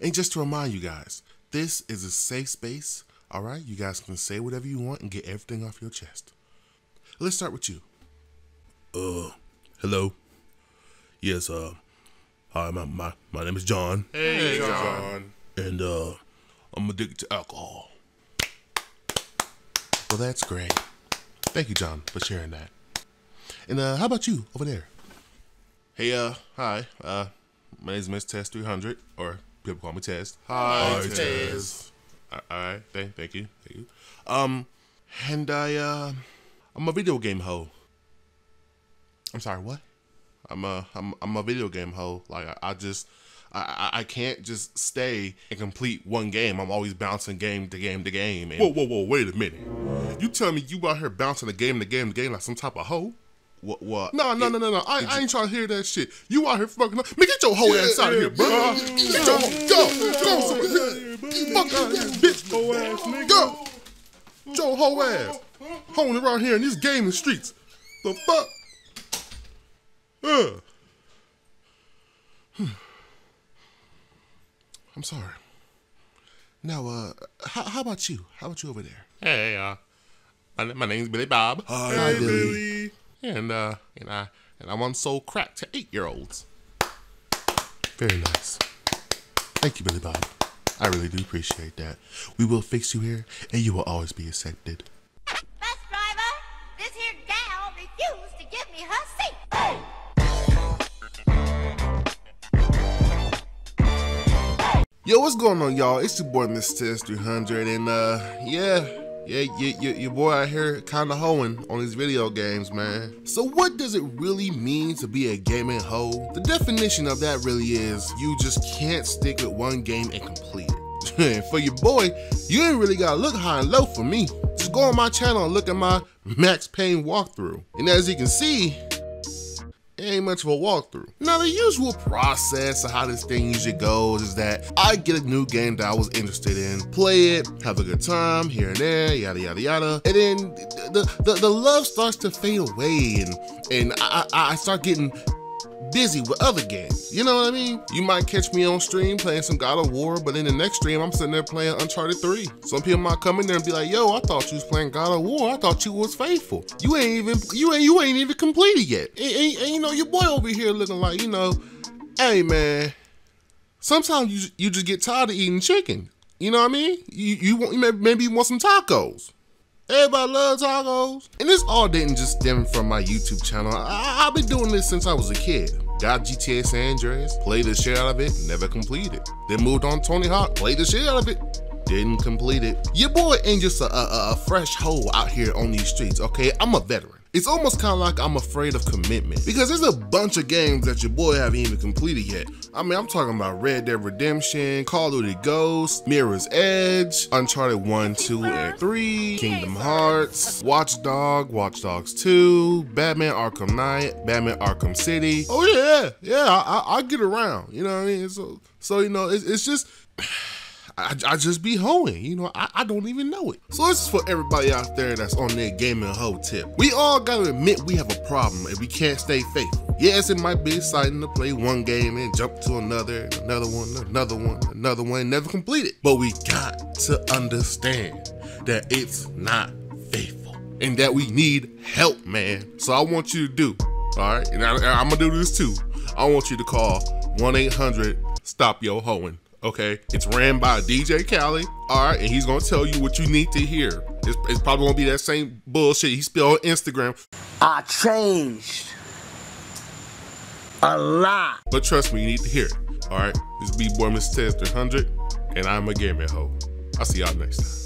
And just to remind you guys, this is a safe space. All right, you guys can say whatever you want and get everything off your chest. Let's start with you. Uh, hello. Yes, uh, hi, my, my, my name is John, Hey, John. and, uh, I'm addicted to alcohol. Well, that's great. Thank you, John, for sharing that. And uh, how about you over there? Hey, uh, hi. Uh, my name is Miss Tez 300, or people call me Tez. Hi, Hi, Tez. All right, thank, thank you, thank you. Um, and I, uh, I'm a video game hoe. I'm sorry, what? I'm a, I'm, I'm a video game hoe. Like I, I just, I, I- can't just stay and complete one game. I'm always bouncing game to game to game. Whoa, whoa, whoa, wait a minute. you tell me you out here bouncing the game to game to game like some type of hoe? What, what? No, no, no, no, no. I, I ain't trying to hear that shit. You out here fucking up. Man, get your hoe ass out of here, bro. Get your hoe. Go. Go. somewhere. Fuck out bitch. Hoe ass nigga. Go. Get your hoe ass. Hoeing around here in these gaming streets. The fuck? Ugh. Hmm. I'm sorry. Now, uh, how, how about you? How about you over there? Hey, uh, my, my name's Billy Bob. Hi, Hey, Billy. And uh and I and I once sold crack to eight year olds. Very nice. Thank you, Billy Bob. I really do appreciate that. We will fix you here, and you will always be accepted. Bus driver, this here gal refused to give me her seat. Hey! Yo, what's going on, y'all? It's your boy, Mr. Tez 300, and uh, yeah, yeah, y- y- your boy out here kind of hoeing on these video games, man. So, what does it really mean to be a gaming hoe? The definition of that really is you just can't stick with one game and complete it. For your boy, you ain't really gotta look high and low for me. Just go on my channel and look at my Max Payne walkthrough. And as you can see, it ain't much of a walkthrough. Now, the usual process of how this thing usually goes is that I get a new game that I was interested in, play it, have a good time here and there, yada yada yada, and then the the, the love starts to fade away, and and I, I I start getting busy with other games. You know what I mean? You might catch me on stream playing some God of War, but in the next stream I'm sitting there playing Uncharted 3. Some people might come in there and be like, "Yo, I thought you was playing God of War. I thought you was faithful. You ain't even you ain't you ain't even completed yet." And, and- and, you know your boy over here looking like you know, hey man. Sometimes you you just get tired of eating chicken. You know what I mean? You you want maybe, maybe you want some tacos. Everybody loves tacos. And this all didn't just stem from my YouTube channel. I've been doing this since I was a kid. Got GTA San Andreas, played the shit out of it, never completed. Then moved on Tony Hawk, played the shit out of it, didn't complete it. Your boy ain't just a, a, a fresh hoe out here on these streets, okay? I'm a veteran. It's almost kind of like I'm afraid of commitment because there's a bunch of games that your boy haven't even completed yet. I mean, I'm talking about Red Dead Redemption, Call of Duty Ghosts, Mirror's Edge, Uncharted 1, 2, and 3, Kingdom Hearts, Watch Dog, Watch Dogs 2, Batman Arkham Knight, Batman Arkham City. Oh yeah, yeah, I, I, I get around. You know what I mean? So, so you know, it's, it's just. I, I just be hoeing, you know, I, I don't even know it. So this is for everybody out there that's on their gaming hoe tip. We all gotta admit we have a problem if we can't stay faithful. Yes, it might be exciting to play one game and jump to another, another one, another one, another one, and never complete it. But we got to understand that it's not faithful and that we need help, man. So I want you to do, all right, and I, I'm gonna do this too. I want you to call 1 800 Stop Your Hoeing. Okay, it's ran by DJ Khaled, All right, and he's gonna tell you what you need to hear. It's, it's probably gonna be that same bullshit he spelled on Instagram. I changed a lot. But trust me, you need to hear it. All right, this is B Boy Mr. Tez 300, and I'm a gaming hoe. I'll see y'all next time.